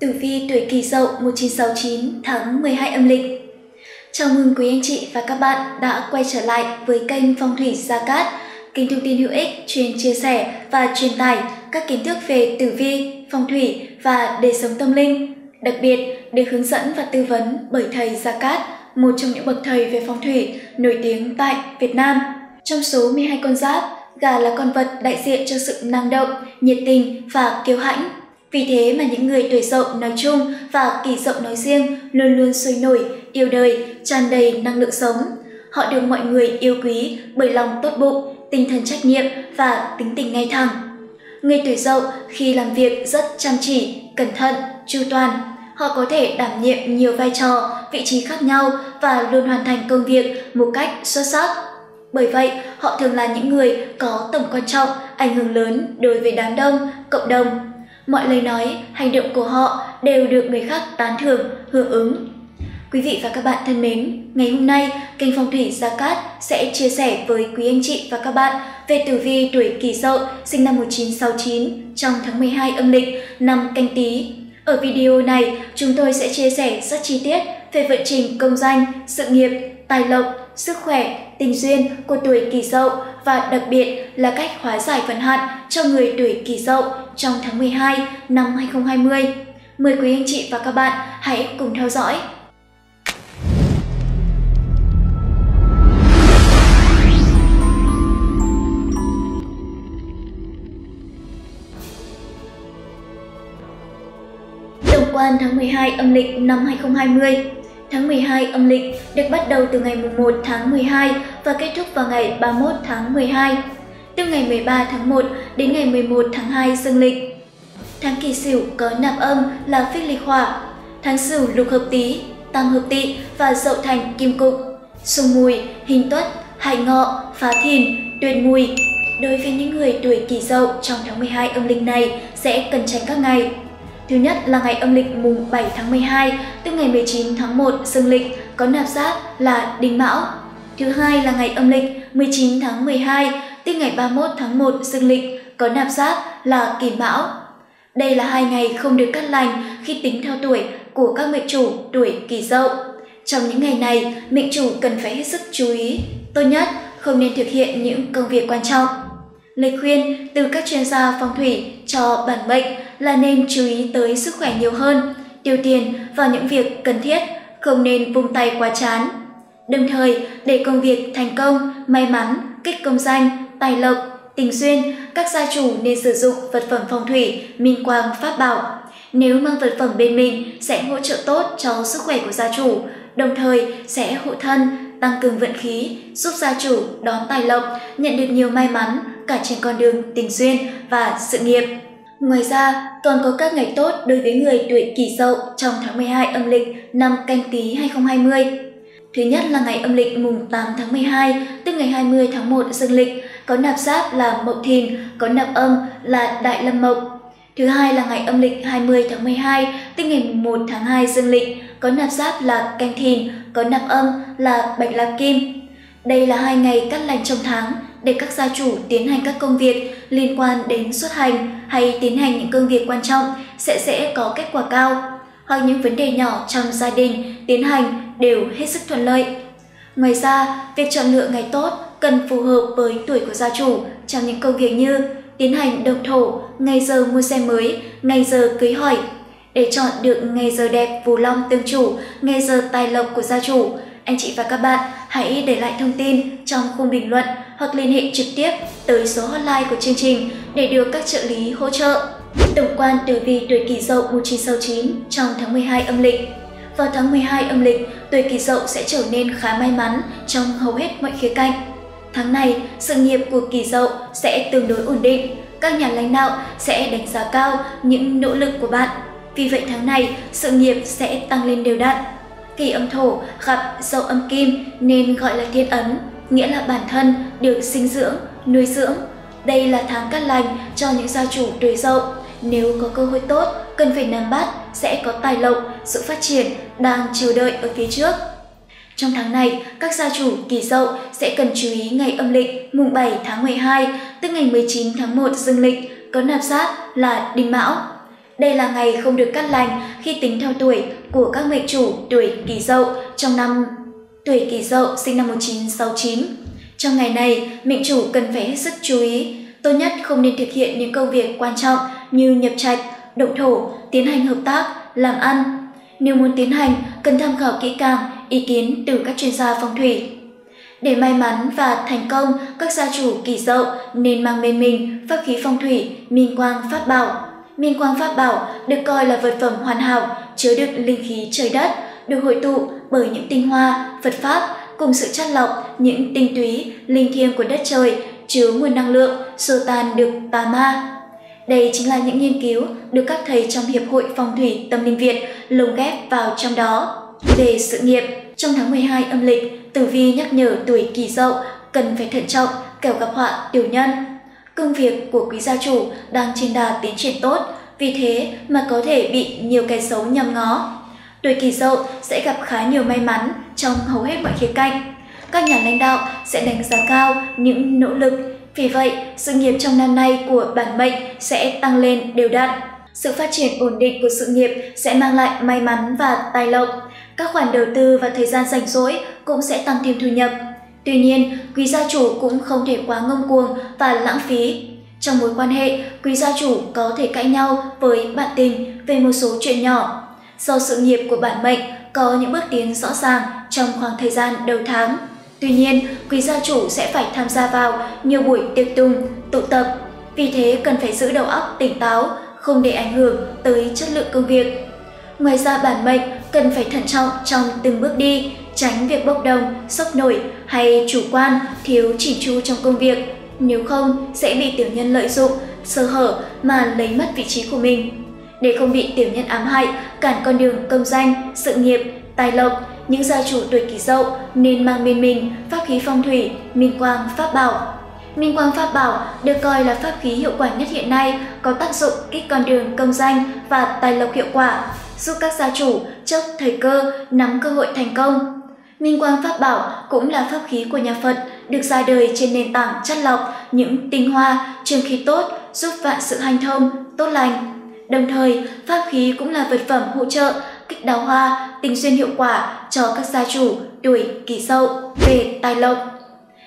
Tử vi tuổi Kỷ Dậu 1969 tháng 12 âm lịch. Chào mừng quý anh chị và các bạn đã quay trở lại với kênh Phong thủy Gia Cát, kênh thông tin hữu ích chuyên chia sẻ và truyền tải các kiến thức về tử vi, phong thủy và đời sống tâm linh, đặc biệt được hướng dẫn và tư vấn bởi thầy Gia Cát, một trong những bậc thầy về phong thủy nổi tiếng tại Việt Nam. Trong số 12 con giáp, gà là con vật đại diện cho sự năng động, nhiệt tình và kiêu hãnh vì thế mà những người tuổi dậu nói chung và kỳ dậu nói riêng luôn luôn sôi nổi, yêu đời, tràn đầy năng lượng sống. Họ được mọi người yêu quý bởi lòng tốt bụng, tinh thần trách nhiệm và tính tình ngay thẳng. Người tuổi dậu khi làm việc rất chăm chỉ, cẩn thận, chu toàn. Họ có thể đảm nhiệm nhiều vai trò, vị trí khác nhau và luôn hoàn thành công việc một cách xuất sắc. Bởi vậy, họ thường là những người có tầm quan trọng, ảnh hưởng lớn đối với đám đông, cộng đồng mọi lời nói, hành động của họ đều được người khác tán thưởng, hưởng ứng. Quý vị và các bạn thân mến, ngày hôm nay, kênh Phong thủy Gia Cát sẽ chia sẻ với quý anh chị và các bạn về tử vi tuổi Kỷ Dậu sinh năm 1969 trong tháng 12 âm lịch năm Canh Tý. Ở video này, chúng tôi sẽ chia sẻ rất chi tiết về vận trình công danh, sự nghiệp, tài lộc, sức khỏe, tình duyên của tuổi Kỷ Dậu và đặc biệt là cách hóa giải vận hạn cho người tuổi Kỷ Dậu trong tháng 12 năm 2020. Mời quý anh chị và các bạn hãy cùng theo dõi. Tổng quan tháng 12 âm lịch năm 2020 Tháng 12 âm lịch được bắt đầu từ ngày 1 tháng 12 và kết thúc vào ngày 31 tháng 12, từ ngày 13 tháng 1 đến ngày 11 tháng 2 dương lịch. Tháng kỷ sửu có nạp âm là phích lịch hỏa, tháng sửu lục hợp tý, tam hợp tỵ và dậu thành kim cục, sung mùi, hình tuất, hải ngọ, phá thìn, tuyệt mùi. Đối với những người tuổi kỷ dậu trong tháng 12 âm lịch này sẽ cần tránh các ngày Thứ nhất là ngày âm lịch mùng 7 tháng 12, tức ngày 19 tháng 1 dương lịch có nạp giáp là Đinh Mão. Thứ hai là ngày âm lịch 19 tháng 12, tức ngày 31 tháng 1 dương lịch có nạp giáp là Kỷ Mão. Đây là hai ngày không được cắt lành khi tính theo tuổi của các mệnh chủ tuổi Kỷ Dậu. Trong những ngày này, mệnh chủ cần phải hết sức chú ý. Tốt nhất, không nên thực hiện những công việc quan trọng. Lời khuyên từ các chuyên gia phong thủy cho bản mệnh là nên chú ý tới sức khỏe nhiều hơn, tiêu tiền vào những việc cần thiết, không nên vung tay quá chán. Đồng thời, để công việc thành công, may mắn, kích công danh, tài lộc, tình duyên, các gia chủ nên sử dụng vật phẩm phong thủy, minh quang, pháp bảo. Nếu mang vật phẩm bên mình sẽ hỗ trợ tốt cho sức khỏe của gia chủ, đồng thời sẽ hộ thân, tăng cường vận khí, giúp gia chủ đón tài lộc, nhận được nhiều may mắn cả trên con đường tình duyên và sự nghiệp. Ngoài ra, còn có các ngày tốt đối với người tuổi kỷ dậu trong tháng 12 âm lịch năm canh tí 2020. Thứ nhất là ngày âm lịch mùng 8 tháng 12, tức ngày 20 tháng 1 dương lịch, có nạp giáp là Mậu Thìn, có nạp âm là Đại Lâm Mộc. Thứ hai là ngày âm lịch 20 tháng 12, tức ngày 1 tháng 2 dương lịch, có nạp giáp là Canh Thìn, có nạp âm là Bạch Lạc Kim. Đây là hai ngày cắt lành trong tháng để các gia chủ tiến hành các công việc liên quan đến xuất hành hay tiến hành những công việc quan trọng sẽ dễ có kết quả cao, hoặc những vấn đề nhỏ trong gia đình tiến hành đều hết sức thuận lợi. Ngoài ra, việc chọn lựa ngày tốt cần phù hợp với tuổi của gia chủ trong những công việc như tiến hành động thổ, ngày giờ mua xe mới, ngày giờ cưới hỏi. Để chọn được ngày giờ đẹp phù long tương chủ, ngày giờ tài lộc của gia chủ, anh chị và các bạn hãy để lại thông tin trong khung bình luận hoặc liên hệ trực tiếp tới số hotline của chương trình để được các trợ lý hỗ trợ. Tổng quan tử vi tuổi Kỷ Dậu 1969 trong tháng 12 âm lịch. Vào tháng 12 âm lịch, tuổi Kỷ Dậu sẽ trở nên khá may mắn trong hầu hết mọi khía cạnh. Tháng này, sự nghiệp của Kỷ Dậu sẽ tương đối ổn định. Các nhà lãnh đạo sẽ đánh giá cao những nỗ lực của bạn. Vì vậy tháng này, sự nghiệp sẽ tăng lên đều đặn Kỳ âm thổ gặp dậu âm kim nên gọi là thiên ấn, nghĩa là bản thân được sinh dưỡng, nuôi dưỡng. Đây là tháng cát lành cho những gia chủ tuổi dậu. Nếu có cơ hội tốt, cần phải nắm bắt, sẽ có tài lộc, sự phát triển đang chờ đợi ở phía trước. Trong tháng này, các gia chủ kỳ dậu sẽ cần chú ý ngày âm lịch mùng 7 tháng 12, tức ngày 19 tháng 1 dương lịch, có nạp sát, là đinh mão đây là ngày không được cắt lành khi tính theo tuổi của các mệnh chủ tuổi Kỷ Dậu trong năm tuổi Kỷ Dậu sinh năm 1969. Trong ngày này, mệnh chủ cần phải hết sức chú ý, tốt nhất không nên thực hiện những công việc quan trọng như nhập trạch, động thổ, tiến hành hợp tác, làm ăn. Nếu muốn tiến hành, cần tham khảo kỹ càng ý kiến từ các chuyên gia phong thủy. Để may mắn và thành công, các gia chủ kỳ dậu nên mang bên mình pháp khí phong thủy, minh quang pháp bảo. Minh quang pháp bảo được coi là vật phẩm hoàn hảo, chứa đựng linh khí trời đất, được hội tụ bởi những tinh hoa, Phật pháp cùng sự chắt lọc những tinh túy, linh thiêng của đất trời, chứa nguồn năng lượng, xua tan được tà ma. Đây chính là những nghiên cứu được các thầy trong Hiệp hội Phong thủy Tâm linh Việt lồng ghép vào trong đó. Về sự nghiệp, trong tháng 12 âm lịch, Tử Vi nhắc nhở tuổi Kỷ Dậu cần phải thận trọng kẻo gặp họa tiểu nhân. Công việc của quý gia chủ đang trên đà tiến triển tốt, vì thế mà có thể bị nhiều cái xấu nhằm ngó. Tuổi Kỷ Dậu sẽ gặp khá nhiều may mắn trong hầu hết mọi khía cạnh. Các nhà lãnh đạo sẽ đánh giá cao những nỗ lực, vì vậy sự nghiệp trong năm nay của bản mệnh sẽ tăng lên đều đặn. Sự phát triển ổn định của sự nghiệp sẽ mang lại may mắn và tài lộc. Các khoản đầu tư và thời gian rảnh rỗi cũng sẽ tăng thêm thu nhập. Tuy nhiên, quý gia chủ cũng không thể quá ngông cuồng và lãng phí. Trong mối quan hệ, quý gia chủ có thể cãi nhau với bạn tình về một số chuyện nhỏ. Do sự nghiệp của bản mệnh có những bước tiến rõ ràng trong khoảng thời gian đầu tháng. Tuy nhiên, quý gia chủ sẽ phải tham gia vào nhiều buổi tiệc tùng, tụ tập. Vì thế cần phải giữ đầu óc tỉnh táo, không để ảnh hưởng tới chất lượng công việc. Ngoài ra bản mệnh cần phải thận trọng trong từng bước đi, tránh việc bốc đồng, sốc nổi hay chủ quan, thiếu chỉ chu trong công việc. Nếu không, sẽ bị tiểu nhân lợi dụng, sơ hở mà lấy mất vị trí của mình. Để không bị tiểu nhân ám hại, cản con đường công danh, sự nghiệp, tài lộc, những gia chủ tuổi kỷ dậu nên mang bên mình pháp khí phong thủy, minh quang, pháp bảo Minh Quang Pháp Bảo được coi là pháp khí hiệu quả nhất hiện nay, có tác dụng kích con đường công danh và tài lộc hiệu quả, giúp các gia chủ chốc thời cơ, nắm cơ hội thành công. Minh Quang Pháp Bảo cũng là pháp khí của nhà Phật, được ra đời trên nền tảng chất lọc những tinh hoa, trường khí tốt, giúp vạn sự hanh thông, tốt lành. Đồng thời, pháp khí cũng là vật phẩm hỗ trợ, kích đào hoa, tình duyên hiệu quả cho các gia chủ tuổi kỷ dậu về tài lộc.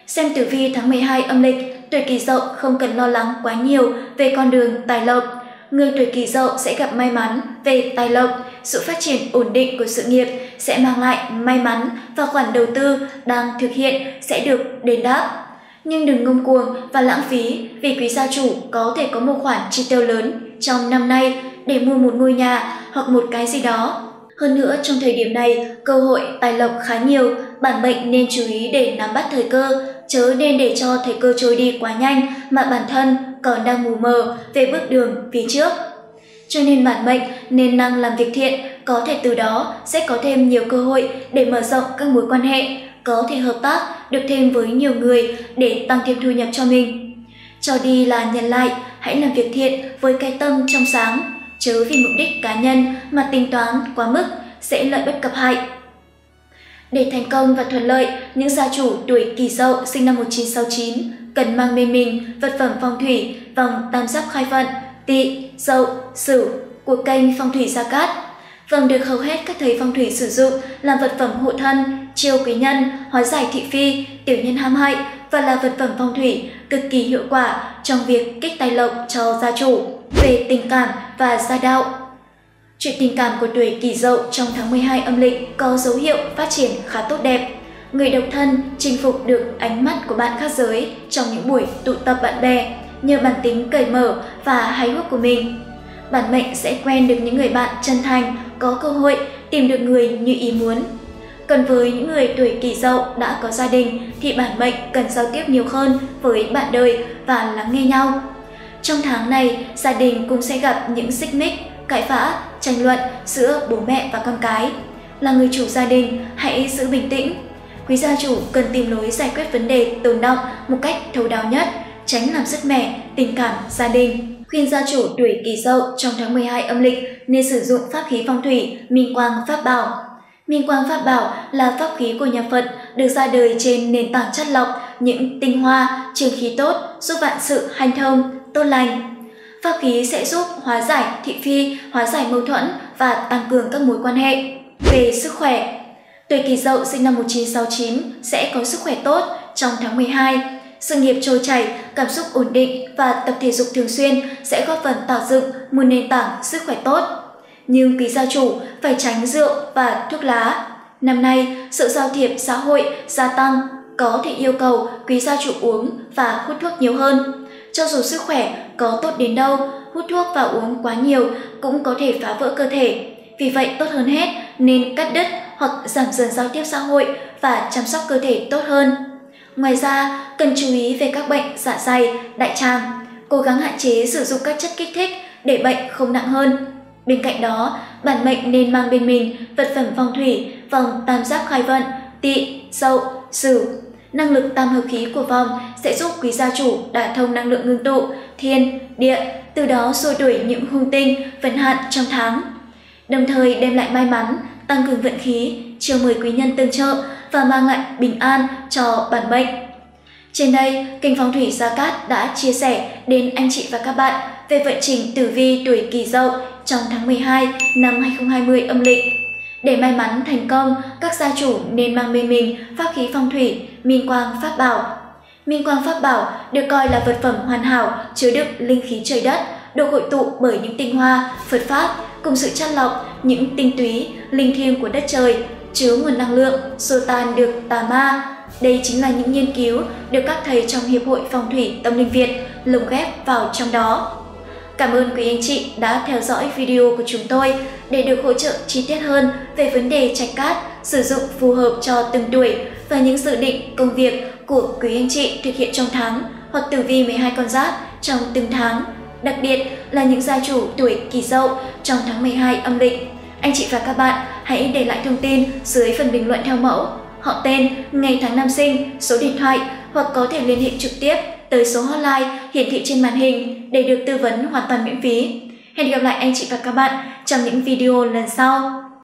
Xem tử vi tháng 12 âm lịch, tuổi kỷ dậu không cần lo lắng quá nhiều về con đường tài lộc. Người tuổi kỷ dậu sẽ gặp may mắn về tài lộc, sự phát triển ổn định của sự nghiệp sẽ mang lại may mắn và khoản đầu tư đang thực hiện sẽ được đền đáp. Nhưng đừng ngông cuồng và lãng phí vì quý gia chủ có thể có một khoản chi tiêu lớn trong năm nay để mua một ngôi nhà hoặc một cái gì đó. Hơn nữa trong thời điểm này, cơ hội tài lộc khá nhiều, bản mệnh nên chú ý để nắm bắt thời cơ, chớ nên để cho thời cơ trôi đi quá nhanh mà bản thân còn đang mù mờ về bước đường phía trước. Cho nên bản mệnh nên năng làm việc thiện, có thể từ đó sẽ có thêm nhiều cơ hội để mở rộng các mối quan hệ, có thể hợp tác được thêm với nhiều người để tăng thêm thu nhập cho mình. Cho đi là nhận lại, hãy làm việc thiện với cái tâm trong sáng, chớ vì mục đích cá nhân mà tính toán quá mức sẽ lợi bất cập hại. Để thành công và thuận lợi, những gia chủ tuổi Kỷ Dậu sinh năm 1969 cần mang bên mình vật phẩm phong thủy vòng tam giác khai vận, tỵ, dậu, sửu của kênh phong thủy Gia Cát. Vòng được hầu hết các thầy phong thủy sử dụng làm vật phẩm hộ thân, chiêu quý nhân, hóa giải thị phi, tiểu nhân ham hại và là vật phẩm phong thủy cực kỳ hiệu quả trong việc kích tài lộc cho gia chủ. Về tình cảm và gia đạo, Chuyện tình cảm của tuổi kỷ dậu trong tháng 12 âm lịch có dấu hiệu phát triển khá tốt đẹp. Người độc thân chinh phục được ánh mắt của bạn khác giới trong những buổi tụ tập bạn bè nhờ bản tính cởi mở và hài hước của mình. Bản mệnh sẽ quen được những người bạn chân thành, có cơ hội tìm được người như ý muốn. Còn với những người tuổi kỷ dậu đã có gia đình thì bản mệnh cần giao tiếp nhiều hơn với bạn đời và lắng nghe nhau. Trong tháng này, gia đình cũng sẽ gặp những xích mích, cãi vã, tranh luận giữa bố mẹ và con cái. Là người chủ gia đình, hãy giữ bình tĩnh. Quý gia chủ cần tìm lối giải quyết vấn đề tồn động một cách thấu đáo nhất, tránh làm sứt mẻ tình cảm gia đình. Khuyên gia chủ tuổi kỳ dậu trong tháng 12 âm lịch nên sử dụng pháp khí phong thủy Minh Quang Pháp Bảo. Minh Quang Pháp Bảo là pháp khí của nhà Phật được ra đời trên nền tảng chất lọc những tinh hoa, trường khí tốt giúp vạn sự hanh thông, tốt lành Pháp khí sẽ giúp hóa giải thị phi, hóa giải mâu thuẫn và tăng cường các mối quan hệ. Về sức khỏe, tuổi Kỷ Dậu sinh năm 1969 sẽ có sức khỏe tốt trong tháng 12. Sự nghiệp trôi chảy, cảm xúc ổn định và tập thể dục thường xuyên sẽ góp phần tạo dựng một nền tảng sức khỏe tốt. Nhưng quý gia chủ phải tránh rượu và thuốc lá. Năm nay, sự giao thiệp xã hội gia tăng có thể yêu cầu quý gia chủ uống và hút thuốc nhiều hơn. Cho dù sức khỏe có tốt đến đâu, hút thuốc và uống quá nhiều cũng có thể phá vỡ cơ thể. Vì vậy tốt hơn hết nên cắt đứt hoặc giảm dần giao tiếp xã hội và chăm sóc cơ thể tốt hơn. Ngoài ra, cần chú ý về các bệnh dạ dày, đại tràng, cố gắng hạn chế sử dụng các chất kích thích để bệnh không nặng hơn. Bên cạnh đó, bản mệnh nên mang bên mình vật phẩm phong thủy, vòng tam giác khai vận, tỵ, dậu, sửu, Năng lực tam hợp khí của vòng sẽ giúp quý gia chủ đả thông năng lượng ngưng tụ, thiên, địa, từ đó xua đuổi những hung tinh, vận hạn trong tháng. Đồng thời đem lại may mắn, tăng cường vận khí, chiêu mời quý nhân tương trợ và mang lại bình an cho bản mệnh. Trên đây, kênh phong thủy Gia Cát đã chia sẻ đến anh chị và các bạn về vận trình tử vi tuổi Kỷ Dậu trong tháng 12 năm 2020 âm lịch. Để may mắn thành công, các gia chủ nên mang bên mình pháp khí phong thủy, minh quang pháp bảo. Minh quang pháp bảo được coi là vật phẩm hoàn hảo chứa đựng linh khí trời đất, được hội tụ bởi những tinh hoa, Phật pháp cùng sự chắt lọc những tinh túy, linh thiêng của đất trời, chứa nguồn năng lượng, xua tan được tà ma. Đây chính là những nghiên cứu được các thầy trong Hiệp hội Phong thủy Tâm linh Việt lồng ghép vào trong đó. Cảm ơn quý anh chị đã theo dõi video của chúng tôi để được hỗ trợ chi tiết hơn về vấn đề trạch cát sử dụng phù hợp cho từng tuổi và những dự định công việc của quý anh chị thực hiện trong tháng hoặc tử vi 12 con giáp trong từng tháng, đặc biệt là những gia chủ tuổi kỷ dậu trong tháng 12 âm lịch. Anh chị và các bạn hãy để lại thông tin dưới phần bình luận theo mẫu, họ tên, ngày tháng năm sinh, số điện thoại hoặc có thể liên hệ trực tiếp tới số hotline hiển thị trên màn hình để được tư vấn hoàn toàn miễn phí. Hẹn gặp lại anh chị và các bạn trong những video lần sau.